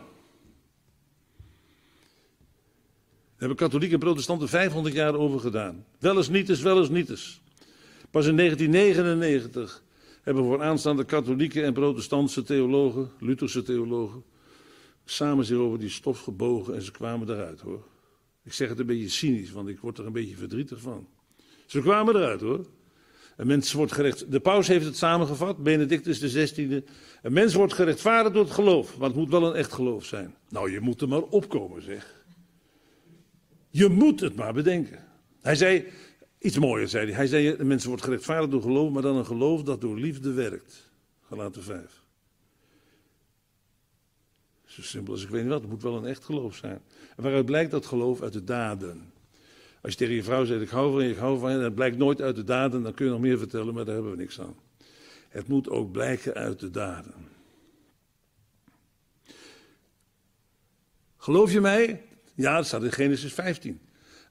hebben katholieke en protestanten 500 jaar over gedaan. Wel eens niet eens, wel niet eens. Pas in 1999 hebben voor aanstaande katholieke en protestantse theologen, Lutherse theologen, samen zich over die stof gebogen en ze kwamen eruit hoor. Ik zeg het een beetje cynisch, want ik word er een beetje verdrietig van. Ze kwamen eruit hoor. Een mens wordt gerecht. De paus heeft het samengevat, Benedictus XVI. Een mens wordt gerechtvaardigd door het geloof, want het moet wel een echt geloof zijn. Nou, je moet er maar opkomen, zeg. Je moet het maar bedenken. Hij zei, iets mooier zei hij. Hij zei, een mens wordt gerechtvaardigd door geloof, maar dan een geloof dat door liefde werkt. Galaten 5. Zo simpel als ik weet niet wat, het moet wel een echt geloof zijn. En waaruit blijkt dat geloof uit de daden. Als je tegen je vrouw zegt, ik hou van je, ik hou van je, het blijkt nooit uit de daden, dan kun je nog meer vertellen, maar daar hebben we niks aan. Het moet ook blijken uit de daden. Geloof je mij? Ja, dat staat in Genesis 15.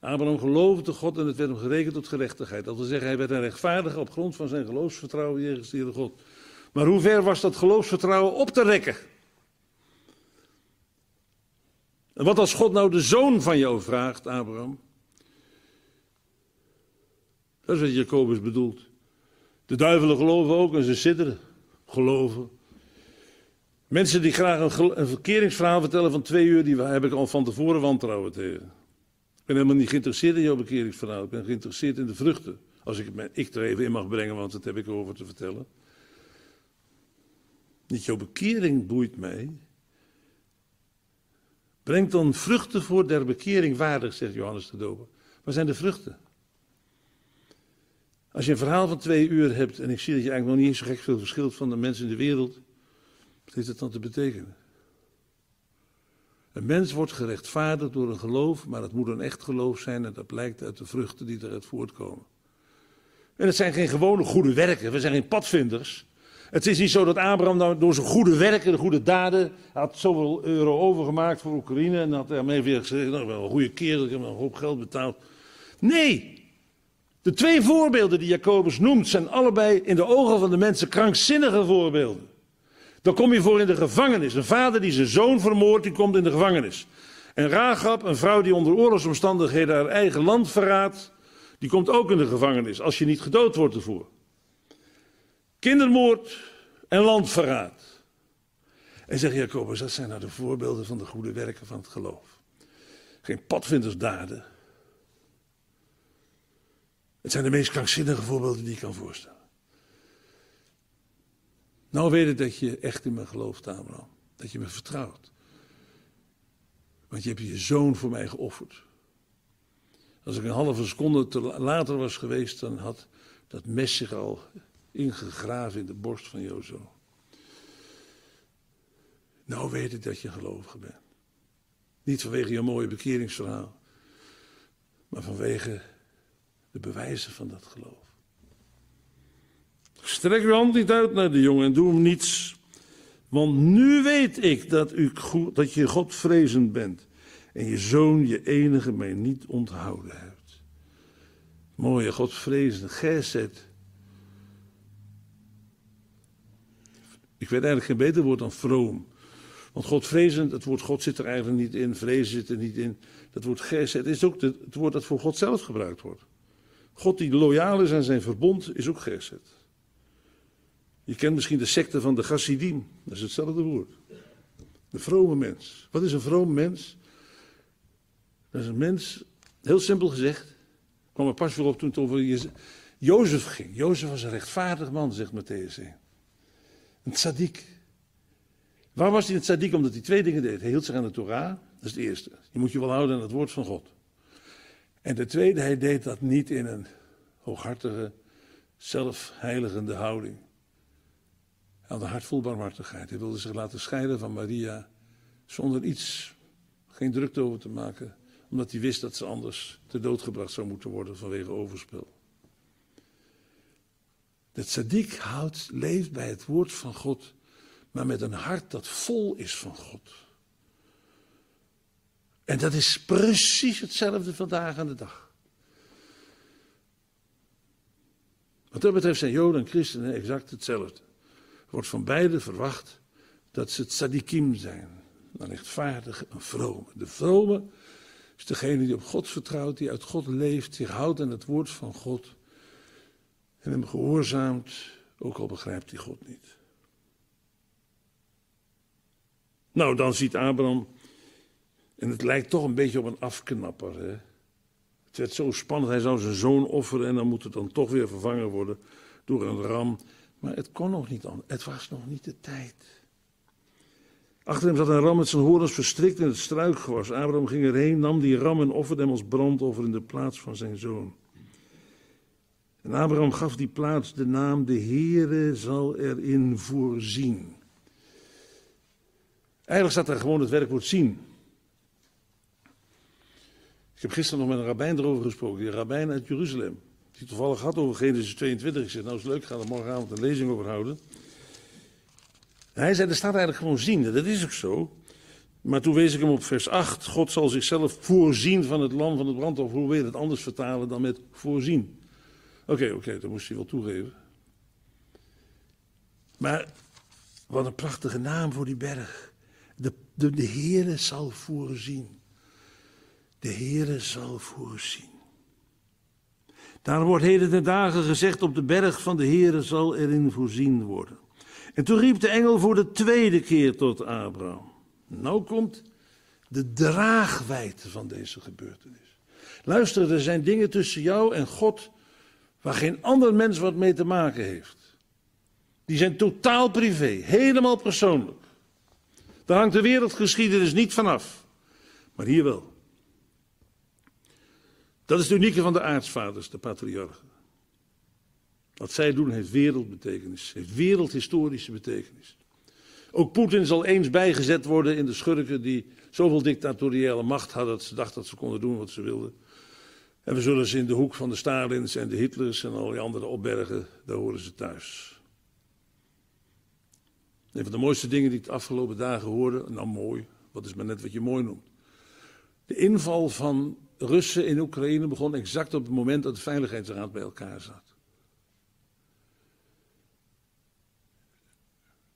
Abraham geloofde God en het werd hem gerekend tot gerechtigheid. Dat wil zeggen, hij werd een rechtvaardige op grond van zijn geloofsvertrouwen jegens de God. Maar hoe ver was dat geloofsvertrouwen op te rekken? En wat als God nou de zoon van jou vraagt, Abraham? Dat is wat Jacobus bedoelt. De duivelen geloven ook en ze sidderen. Geloven. Mensen die graag een, een verkeringsverhaal vertellen van twee uur, die heb ik al van tevoren wantrouwen tegen. Ben helemaal niet geïnteresseerd in jouw bekeringsverhaal. Ik ben geïnteresseerd in de vruchten. Als ik mijn ik er even in mag brengen, want dat heb ik over te vertellen. Niet jouw bekering boeit mij. Breng dan vruchten voor der bekering waardig, zegt Johannes de Doper. Waar zijn de vruchten? Als je een verhaal van twee uur hebt en ik zie dat je eigenlijk nog niet zo gek veel verschilt van de mensen in de wereld, wat heeft dat dan te betekenen? Een mens wordt gerechtvaardigd door een geloof, maar het moet een echt geloof zijn en dat blijkt uit de vruchten die eruit voortkomen. En het zijn geen gewone goede werken, we zijn geen padvinders. Het is niet zo dat Abraham nou door zijn goede werken, de goede daden, had zoveel euro overgemaakt voor Oekraïne en had daarmee weer gezegd, nou wel een goede kerel, ik heb een hoop geld betaald. Nee, de twee voorbeelden die Jacobus noemt zijn allebei in de ogen van de mensen krankzinnige voorbeelden. Dan kom je voor in de gevangenis. Een vader die zijn zoon vermoordt, die komt in de gevangenis. En Ragab, een vrouw die onder oorlogsomstandigheden haar eigen land verraadt, die komt ook in de gevangenis als je niet gedood wordt ervoor. Kindermoord en landverraad. En zegt Jacobus, dat zijn nou de voorbeelden van de goede werken van het geloof. Geen padvindersdaden, het zijn de meest krankzinnige voorbeelden die ik kan voorstellen. Nou weet ik dat je echt in me gelooft, Abraham. Dat je me vertrouwt. Want je hebt je zoon voor mij geofferd. Als ik een halve seconde te later was geweest, dan had dat mes zich al ingegraven in de borst van jouw zoon. Nou weet ik dat je gelovige bent. Niet vanwege je mooie bekeringsverhaal, maar vanwege de bewijzen van dat geloof. Strek uw hand niet uit naar de jongen en doe hem niets. Want nu weet ik dat, u, dat je Godvrezend bent. En je zoon, je enige, mij niet onthouden hebt. Mooie Godvrezend, gezet. Ik weet eigenlijk geen beter woord dan vroom. Want Godvrezend, het woord God zit er eigenlijk niet in, vrezen zit er niet in. Dat woord gezet is ook het woord dat voor God zelf gebruikt wordt. God die loyaal is aan zijn verbond is ook geset. Je kent misschien de secte van de Chassidim. Dat is hetzelfde woord. De vrome mens. Wat is een vroom mens? Dat is een mens, heel simpel gezegd, kwam er pas weer op toen het over Jozef ging. Jozef was een rechtvaardig man, zegt Matthäus 1. Een tzaddik. Waar was hij een tzaddik? Omdat hij twee dingen deed. Hij hield zich aan de Torah, dat is het eerste. Je moet je wel houden aan het woord van God. En de tweede, hij deed dat niet in een hooghartige, zelfheiligende houding. Had een hart vol barmhartigheid. Hij wilde zich laten scheiden van Maria zonder iets, geen drukte over te maken, omdat hij wist dat ze anders te dood gebracht zou moeten worden vanwege overspel. De tzaddik houdt, leeft bij het woord van God, maar met een hart dat vol is van God. En dat is precies hetzelfde vandaag aan de dag. Wat dat betreft zijn Joden en Christenen exact hetzelfde. Wordt van beide verwacht dat ze tzadikim zijn. Een rechtvaardige, een vrome. De vrome is degene die op God vertrouwt, die uit God leeft, zich houdt aan het woord van God. En hem gehoorzaamt, ook al begrijpt hij God niet. Nou, dan ziet Abraham, en het lijkt toch een beetje op een afknapper. Hè? Het werd zo spannend, hij zou zijn zoon offeren en dan moet het dan toch weer vervangen worden door een ram. Maar het kon nog niet anders, het was nog niet de tijd. Achter hem zat een ram met zijn horens verstrikt in het struikgewas. Abraham ging erheen, nam die ram en offerde hem als brandoffer in de plaats van zijn zoon. En Abraham gaf die plaats de naam, de Heere zal erin voorzien. Eigenlijk staat er gewoon het werkwoord zien. Ik heb gisteren nog met een rabbijn erover gesproken, die rabbijn uit Jeruzalem. Die toevallig had over Genesis 22. Ik zeg, nou is leuk, ik ga er morgenavond een lezing over houden. hij zei, er staat eigenlijk gewoon zien. Dat is ook zo. Maar toen wees ik hem op vers 8. God zal zichzelf voorzien van het lam van het brandoffer. Hoe wil je het anders vertalen dan met voorzien? Oké, oké, dat moest hij wel toegeven. Maar wat een prachtige naam voor die berg. De, de, de Heere zal voorzien. De Heere zal voorzien. Daarom wordt heden de dagen gezegd: op de berg van de Heere zal erin voorzien worden. En toen riep de engel voor de tweede keer tot Abraham. Nou komt de draagwijte van deze gebeurtenis. Luister, er zijn dingen tussen jou en God waar geen ander mens wat mee te maken heeft. Die zijn totaal privé, helemaal persoonlijk. Daar hangt de wereldgeschiedenis niet vanaf. Maar hier wel. Dat is het unieke van de aartsvaders, de patriarchen. Wat zij doen heeft wereldbetekenis, heeft wereldhistorische betekenis. Ook Poetin zal eens bijgezet worden in de schurken die zoveel dictatoriële macht hadden dat ze dachten dat ze konden doen wat ze wilden. En we zullen ze in de hoek van de Stalins en de Hitlers en al die andere opbergen, daar horen ze thuis. Een van de mooiste dingen die ik de afgelopen dagen hoorde, nou mooi, wat is maar net wat je mooi noemt. De inval van Russen in Oekraïne begon exact op het moment dat de Veiligheidsraad bij elkaar zat.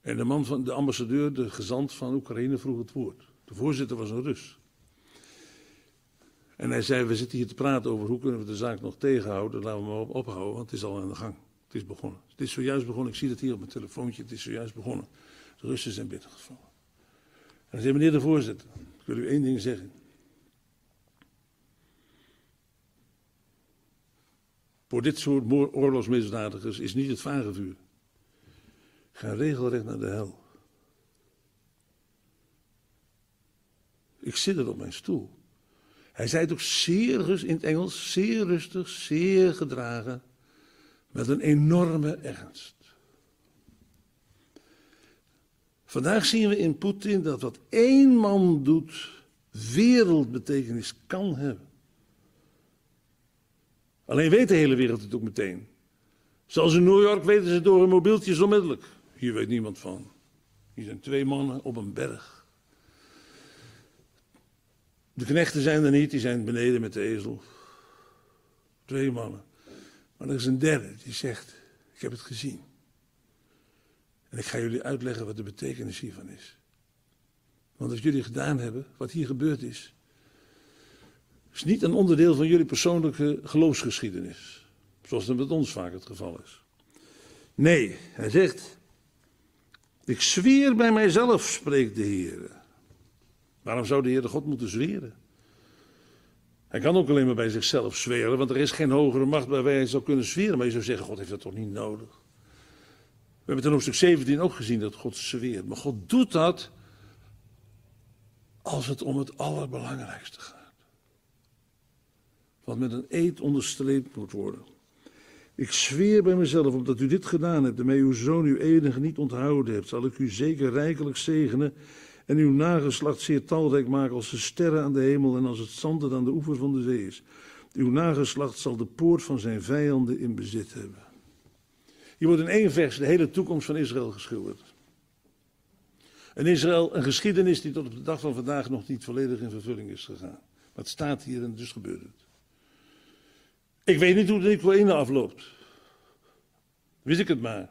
En de man van de ambassadeur, de gezant van Oekraïne, vroeg het woord. De voorzitter was een Rus. En hij zei: We zitten hier te praten over hoe kunnen we de zaak nog tegenhouden. Laten we maar ophouden, want het is al aan de gang. Het is begonnen. Het is zojuist begonnen. Ik zie het hier op mijn telefoontje. Het is zojuist begonnen. De Russen zijn binnengevallen. En hij zei: Meneer de voorzitter, ik wil u één ding zeggen. Voor dit soort oorlogsmisdadigers is niet het vagevuur. Ga regelrecht naar de hel. Ik zit er op mijn stoel. Hij zei het ook zeer rustig in het Engels, zeer rustig, zeer gedragen, met een enorme ernst. Vandaag zien we in Poetin dat wat één man doet, wereldbetekenis kan hebben. Alleen weet de hele wereld het ook meteen. Zoals in New York weten ze door hun mobieltjes onmiddellijk. Hier weet niemand van. Hier zijn twee mannen op een berg. De knechten zijn er niet, die zijn beneden met de ezel. Twee mannen. Maar er is een derde die zegt: Ik heb het gezien. En ik ga jullie uitleggen wat de betekenis hiervan is. Want wat jullie gedaan hebben, wat hier gebeurd is, is niet een onderdeel van jullie persoonlijke geloofsgeschiedenis. Zoals het met ons vaak het geval is. Nee, hij zegt: Ik zweer bij mijzelf, spreekt de Heer. Waarom zou de Heer de God moeten zweren? Hij kan ook alleen maar bij zichzelf zweren, want er is geen hogere macht waarbij hij zou kunnen zweren. Maar je zou zeggen: God heeft dat toch niet nodig? We hebben het in hoofdstuk 17 ook gezien dat God zweert. Maar God doet dat als het om het allerbelangrijkste gaat wat met een eed onderstreept moet worden. Ik zweer bij mezelf, omdat u dit gedaan hebt en mij uw zoon, uw enige, niet onthouden hebt, zal ik u zeker rijkelijk zegenen en uw nageslacht zeer talrijk maken als de sterren aan de hemel en als het zand dat aan de oever van de zee is. Uw nageslacht zal de poort van zijn vijanden in bezit hebben. Hier wordt in één vers de hele toekomst van Israël geschilderd. En Israël, een geschiedenis die tot op de dag van vandaag nog niet volledig in vervulling is gegaan. Maar het staat hier en dus gebeurt het. Ik weet niet hoe de Oekraïne afloopt. Wist ik het maar.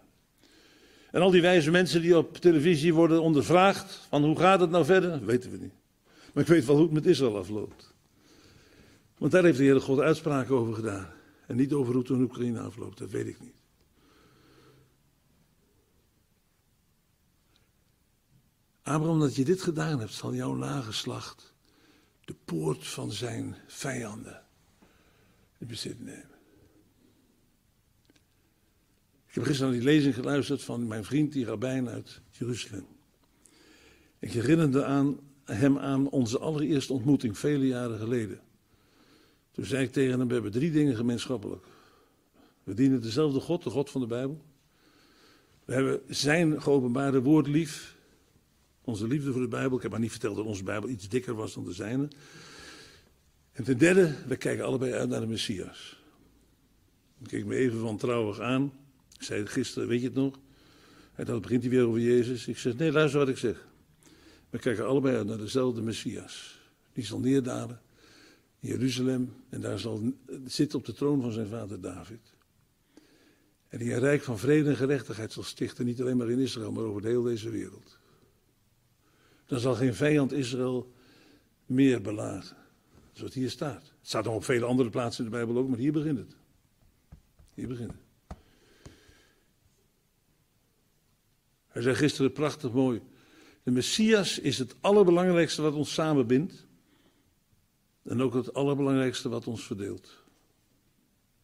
En al die wijze mensen die op televisie worden ondervraagd van hoe gaat het nou verder, weten we niet. Maar ik weet wel hoe het met Israël afloopt. Want daar heeft de Heere God uitspraken over gedaan. En niet over hoe het in Oekraïne afloopt, dat weet ik niet. Abraham, dat je dit gedaan hebt, zal jouw nageslacht de poort van zijn vijanden Ik heb gisteren naar die lezing geluisterd van mijn vriend, die rabbijn uit Jeruzalem. Ik herinnerde aan, hem aan onze allereerste ontmoeting, vele jaren geleden. Toen zei ik tegen hem, we hebben drie dingen gemeenschappelijk. We dienen dezelfde God, de God van de Bijbel. We hebben zijn geopenbaarde woord lief. Onze liefde voor de Bijbel. Ik heb maar niet verteld dat onze Bijbel iets dikker was dan de zijne. En ten derde, we kijken allebei uit naar de Messias. Ik keek me even wantrouwig aan. Ik zei gisteren, weet je het nog? En dan begint hij weer over Jezus. Ik zeg, nee, luister wat ik zeg. We kijken allebei uit naar dezelfde Messias. Die zal neerdalen in Jeruzalem en daar zal zitten op de troon van zijn vader David. En die een rijk van vrede en gerechtigheid zal stichten, niet alleen maar in Israël, maar over de hele deze wereld. Dan zal geen vijand Israël meer belaten. Is wat hier staat. Het staat nog op vele andere plaatsen in de Bijbel ook, maar hier begint het. Hier begint het. Hij zei gisteren prachtig mooi. De Messias is het allerbelangrijkste wat ons samenbindt. En ook het allerbelangrijkste wat ons verdeelt.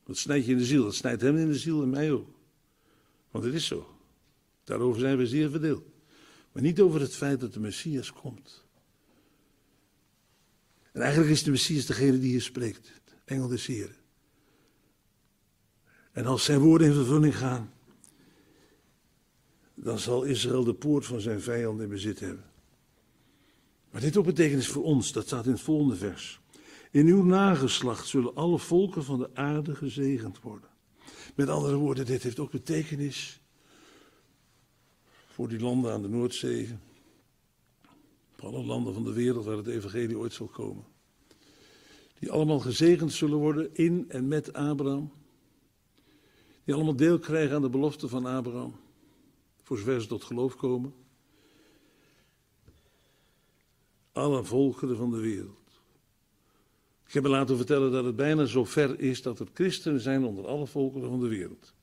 Dat snijdt je in de ziel. Dat snijdt hem in de ziel en mij ook. Want het is zo. Daarover zijn we zeer verdeeld. Maar niet over het feit dat de Messias komt. En eigenlijk is de Messias degene die hier spreekt. Engel des Heren. En als zijn woorden in vervulling gaan, dan zal Israël de poort van zijn vijanden in bezit hebben. Maar dit ook betekenis voor ons, dat staat in het volgende vers. In uw nageslacht zullen alle volken van de aarde gezegend worden. Met andere woorden, dit heeft ook betekenis voor die landen aan de Noordzee. Voor alle landen van de wereld waar het evangelie ooit zal komen. Die allemaal gezegend zullen worden in en met Abraham. Die allemaal deel krijgen aan de belofte van Abraham voor zover ze tot geloof komen. Alle volkeren van de wereld. Ik heb me laten vertellen dat het bijna zo ver is dat er christenen zijn onder alle volkeren van de wereld.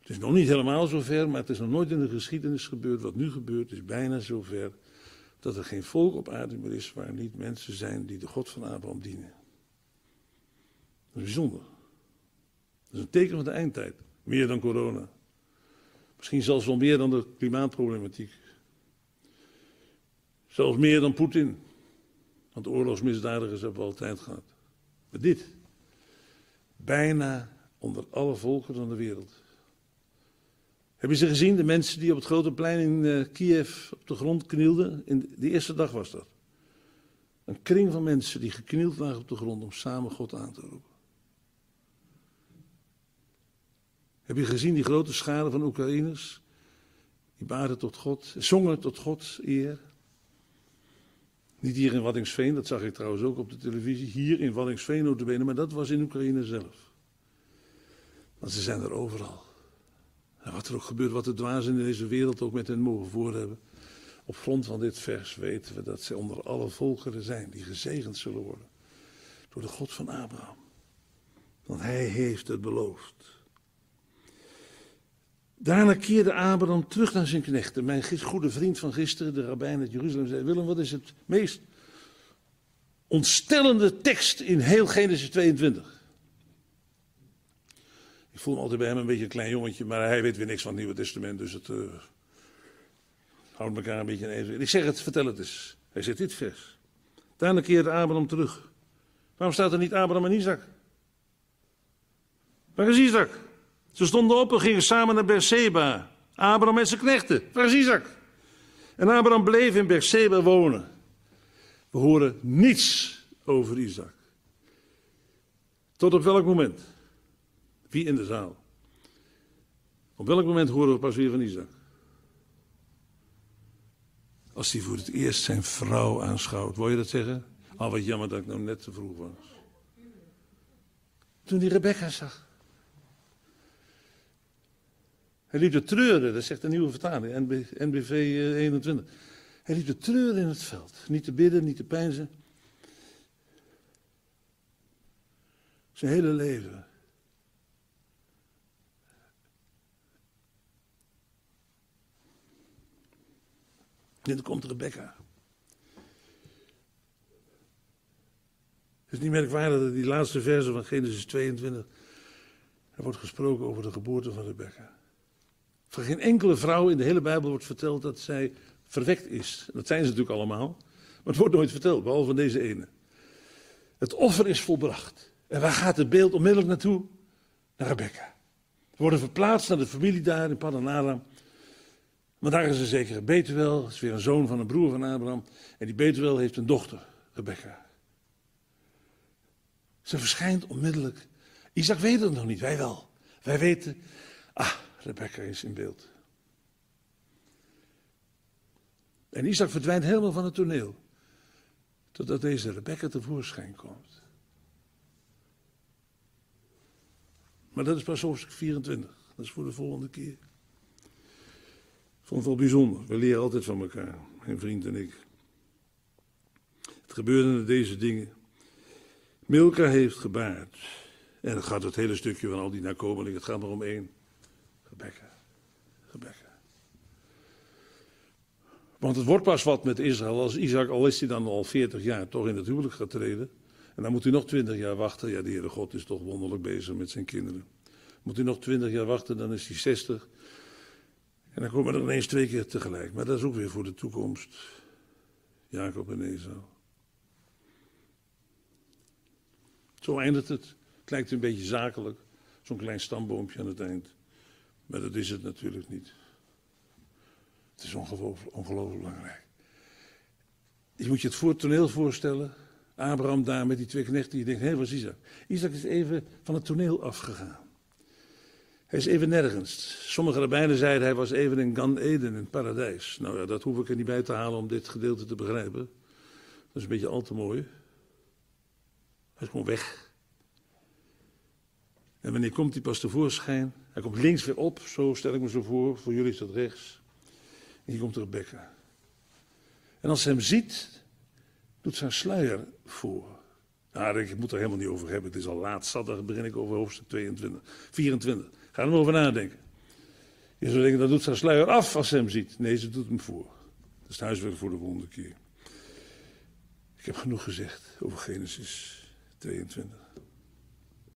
Het is nog niet helemaal zo ver, maar het is nog nooit in de geschiedenis gebeurd. Wat nu gebeurt is bijna zo ver dat er geen volk op aarde meer is waar niet mensen zijn die de God van Abraham dienen. Dat is bijzonder. Dat is een teken van de eindtijd. Meer dan corona. Misschien zelfs wel meer dan de klimaatproblematiek. Zelfs meer dan Poetin. Want oorlogsmisdadigers hebben we altijd gehad. Maar dit. Bijna onder alle volken van de wereld. Heb je ze gezien, de mensen die op het grote plein in uh, Kiev op de grond knielden? In de eerste dag was dat. Een kring van mensen die geknield lagen op de grond om samen God aan te roepen. Heb je gezien die grote schade van Oekraïners? Die baden tot God, zongen tot God eer. Niet hier in Waddingsveen, dat zag ik trouwens ook op de televisie. Hier in Waddingsveen notabene, maar dat was in Oekraïne zelf. Want ze zijn er overal. Wat er ook gebeurt, wat de dwazen in deze wereld ook met hen mogen voorhebben. Op grond van dit vers weten we dat ze onder alle volkeren zijn die gezegend zullen worden. Door de God van Abraham. Want hij heeft het beloofd. Daarna keerde Abraham terug naar zijn knechten. Mijn goede vriend van gisteren, de rabbijn uit Jeruzalem, zei: Willem, wat is het meest ontstellende tekst in heel Genesis 22? Ik voel me altijd bij hem een beetje een klein jongetje, maar hij weet weer niks van het Nieuwe Testament, dus het uh, houdt elkaar een beetje in even. Ik zeg het, vertel het eens. Hij zegt dit vers. Daarna keerde Abraham terug. Waarom staat er niet Abraham en Isaac? Waar is Isaac? Ze stonden op en gingen samen naar Berseba. Abraham met zijn knechten. Waar is Isaac? En Abraham bleef in Berseba wonen. We horen niets over Isaac. Tot op welk moment? Wie in de zaal? Op welk moment horen we pas weer van Isaac? Als hij voor het eerst zijn vrouw aanschouwt. Wil je dat zeggen? Al oh, wat jammer dat ik nou net te vroeg was. Toen hij Rebecca zag. Hij liep te treuren, dat zegt de nieuwe vertaling, NBV 21. Eh, Hij liep te treuren in het veld. Niet te bidden, niet te pijnzen. Zijn hele leven. En dan komt Rebecca. Het is niet merkwaardig dat die laatste verse van Genesis 22. Er wordt gesproken over de geboorte van Rebecca. Van geen enkele vrouw in de hele Bijbel wordt verteld dat zij verwekt is. Dat zijn ze natuurlijk allemaal. Maar het wordt nooit verteld, behalve van deze ene. Het offer is volbracht. En waar gaat het beeld onmiddellijk naartoe? Naar Rebecca. We worden verplaatst naar de familie daar in Padanaram. Maar daar is er zeker Betuel, is weer een zoon van een broer van Abraham. En die Betuel heeft een dochter, Rebecca. Ze verschijnt onmiddellijk. Isaac weet het nog niet, wij wel. Wij weten, ah, Rebecca is in beeld. En Isaac verdwijnt helemaal van het toneel. Totdat deze Rebecca tevoorschijn komt. Maar dat is pas hoofdstuk 24. Dat is voor de volgende keer. Het wel bijzonder. We leren altijd van elkaar, mijn vriend en ik. Het gebeurde deze dingen. Milka heeft gebaard. En het gaat het hele stukje van al die nakomelingen. Het gaat maar om één. Rebecca. Rebecca. Want het wordt pas wat met Israël als Isaac, al is hij dan al 40 jaar, toch in het huwelijk gaat treden. En dan moet hij nog 20 jaar wachten. Ja, de Heere God is toch wonderlijk bezig met zijn kinderen. Moet hij nog 20 jaar wachten, dan is hij 60. En dan komen er ineens twee keer tegelijk. Maar dat is ook weer voor de toekomst. Jacob en Esau. Zo eindigt het. Het lijkt een beetje zakelijk. Zo'n klein stamboompje aan het eind. Maar dat is het natuurlijk niet. Het is ongelooflijk, belangrijk. Je moet je het voor toneel voorstellen. Abraham daar met die twee knechten. Je denkt, hé, wat is Isaac? Isaac is even van het toneel afgegaan. Hij is even nergens. Sommige rabbijnen zeiden hij was even in Gan Eden, in het paradijs. Nou ja, dat hoef ik er niet bij te halen om dit gedeelte te begrijpen. Dat is een beetje al te mooi. Hij is gewoon weg. En wanneer komt hij pas tevoorschijn? Hij komt links weer op, zo stel ik me zo voor. Voor jullie is dat rechts. En hier komt Rebecca. En als ze hem ziet, doet zijn sluier voor. Nou, ik moet er helemaal niet over hebben. Het is al laat. Zaterdag begin ik over hoofdstuk 22, 24. Ga er maar over nadenken. Je zou denken, dan doet zijn sluier af als ze hem ziet. Nee, ze doet hem voor. Dat is het huiswerk voor de volgende keer. Ik heb genoeg gezegd over Genesis 22.